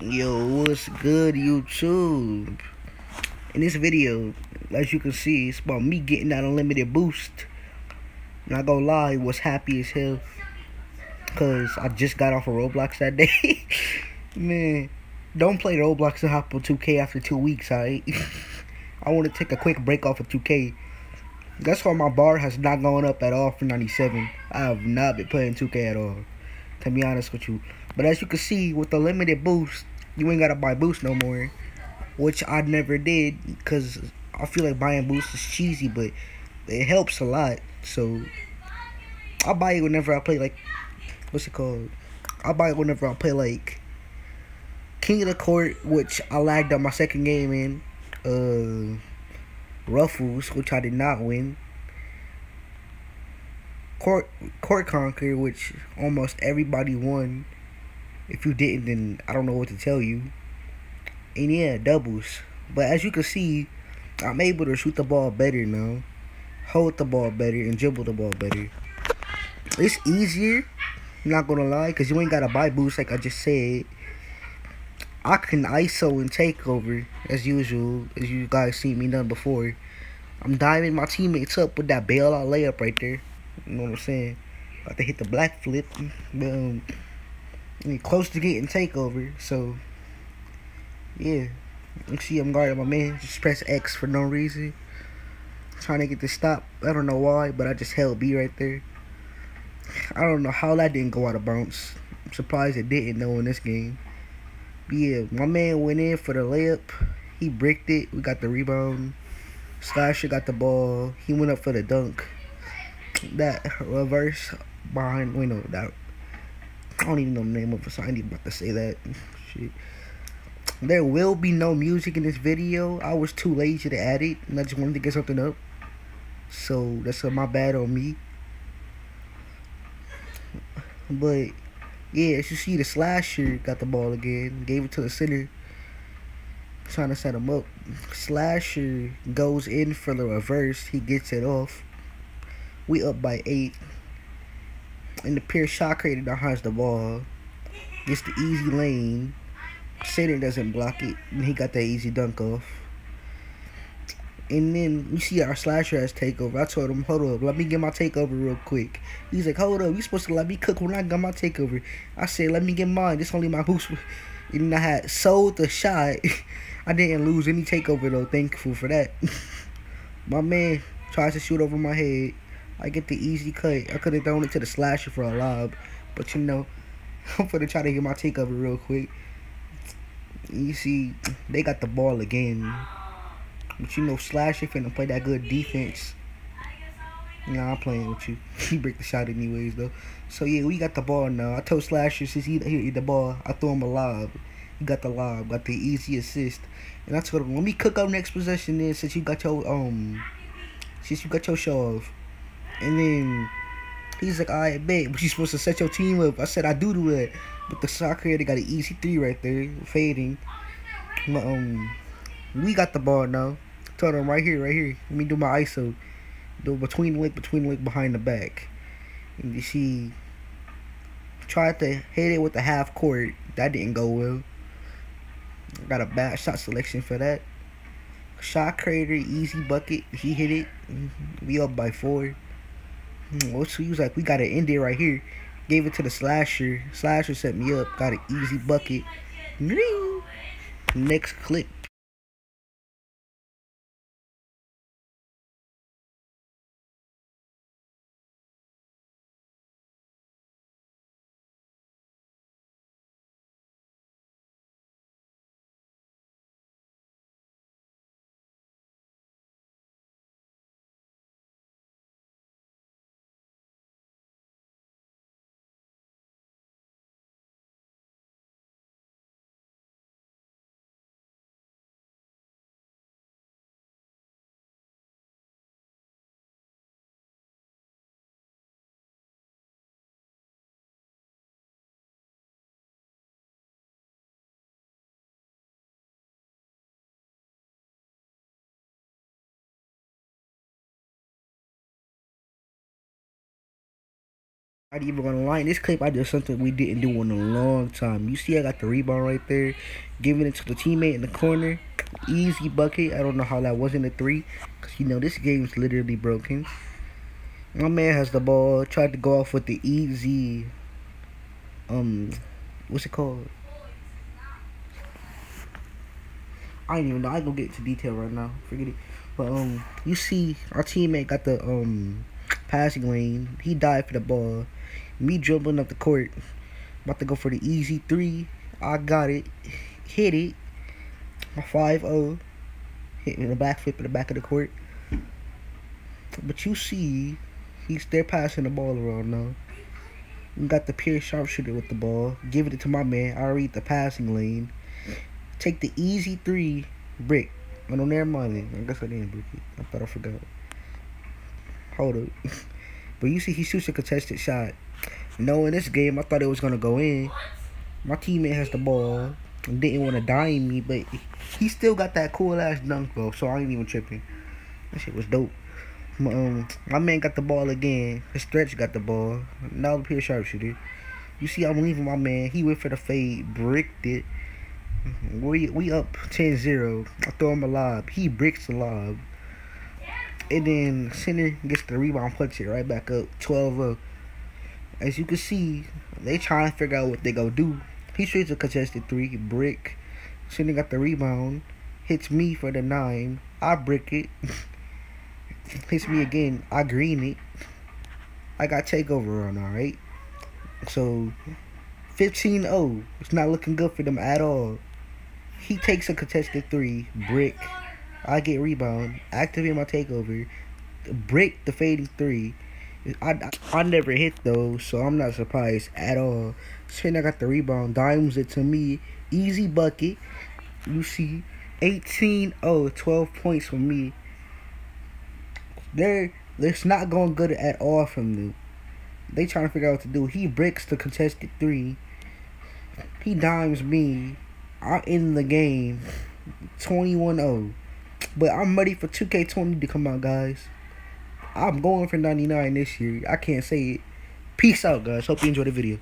Yo, what's good, YouTube? In this video, as you can see, it's about me getting that unlimited boost. Not gonna lie, was happy as hell. Cause I just got off of Roblox that day. Man, don't play Roblox and hop on 2K after two weeks, alright? I want to take a quick break off of 2K. That's why my bar has not gone up at all for 97. I have not been playing 2K at all. To be honest with you. But as you can see, with the limited boost, you ain't gotta buy boost no more. Which I never did, because I feel like buying boost is cheesy, but it helps a lot. So, I'll buy it whenever I play, like, what's it called? I'll buy it whenever I play, like, King of the Court, which I lagged on my second game in. Uh, Ruffles, which I did not win. Court Court Conquer, which almost everybody won. If you didn't, then I don't know what to tell you. And yeah, doubles. But as you can see, I'm able to shoot the ball better now, hold the ball better, and dribble the ball better. It's easier, not gonna lie, because you ain't gotta buy boosts like I just said. I can ISO and take over as usual, as you guys seen me done before. I'm diving my teammates up with that bailout layup right there. You know what I'm saying? About to hit the black flip. Boom. I close to getting takeover, so yeah. You see I'm guarding my man. Just press X for no reason. Trying to get the stop. I don't know why, but I just held B right there. I don't know how that didn't go out of bounds. I'm surprised it didn't though in this game. Yeah, my man went in for the layup. He bricked it. We got the rebound. Slasher got the ball. He went up for the dunk. That reverse behind, wait, no, that, I don't even know the name of it, so I ain't even about to say that. Shit. There will be no music in this video. I was too lazy to add it, and I just wanted to get something up. So, that's my bad on me. But, yeah, as you see, the slasher got the ball again. Gave it to the center. Trying to set him up. Slasher goes in for the reverse. He gets it off. We up by eight. And the pure shot creator now has the ball. Gets the easy lane. Center doesn't block it. And he got that easy dunk off. And then we see our slasher has takeover. I told him, hold up, let me get my takeover real quick. He's like, hold up, you supposed to let me cook when I got my takeover. I said, let me get mine. This only my boost. And I had sold the shot. I didn't lose any takeover though. Thankful for that. my man tries to shoot over my head. I get the easy cut. I could have thrown it to the slasher for a lob. But you know, I'm gonna try to get my takeover real quick. You see, they got the ball again. But you know, Slasher finna play that good defense. Nah, I'm playing with you. he break the shot anyways, though. So, yeah, we got the ball now. I told Slasher since he hit the ball, I throw him a lob. He got the lob, got the easy assist. And I told him, let me cook up next possession then since you got your, um, since you got your show off. And then he's like, all right, bet, but you supposed to set your team up. I said, I do do that. But the soccer, they got an easy three right there, fading. But, um, we got the ball now. Told him right here, right here. Let me do my ISO. Do between leg, between leg, behind the back. And you see, tried to hit it with the half court. That didn't go well. Got a bad shot selection for that. Shot creator, easy bucket. He hit it. We up by four. Hmm, so he was like, we got to end it right here. Gave it to the slasher. Slasher set me up. Got an easy bucket. Next clip. Not even gonna lie, in this clip I did something we didn't do in a long time. You see I got the rebound right there, giving it to the teammate in the corner. Easy bucket. I don't know how that wasn't a three. Because, you know, this game's literally broken. My man has the ball. Tried to go off with the easy, um, what's it called? I don't even know. I gonna get into detail right now. Forget it. But um, you see, our teammate got the um passing lane. He died for the ball. Me dribbling up the court, about to go for the easy three. I got it, hit it. My 5-0, hitting the back flip in the back of the court. But you see, he's there passing the ball around now. We got the pure sharpshooter with the ball. Give it to my man. I read the passing lane. Take the easy three brick. Oh no, never mind. I guess I didn't brick it. I thought I forgot. Hold up. but you see, he shoots a contested shot. Knowing this game, I thought it was gonna go in. My teammate has the ball didn't want to dime me, but he still got that cool ass dunk though, so I ain't even tripping. That shit was dope. My, um, my man got the ball again. His stretch got the ball. Now the pure sharpshooter. You see, I'm leaving my man. He went for the fade, bricked it. We we up 10-0. I throw him a lob. He bricks the lob. And then center gets the rebound, puts it right back up, 12-0. As you can see, they trying to figure out what they gonna do. He shoots a contested three, brick. Center got the rebound, hits me for the nine. I brick it. hits me again. I green it. I got takeover on, alright? So, 15-0. It's not looking good for them at all. He takes a contested three, brick. I get rebound, activate my takeover, break the fading three. I, I, I never hit those, so I'm not surprised at all. Saying I got the rebound, dimes it to me, easy bucket. You see, 18 0, 12 points for me. They're not going good at all from them. They trying to figure out what to do. He breaks the contested three. He dimes me. I end the game 21 0. But I'm ready for 2K20 to come out, guys. I'm going for 99 this year. I can't say it. Peace out, guys. Hope you enjoyed the video.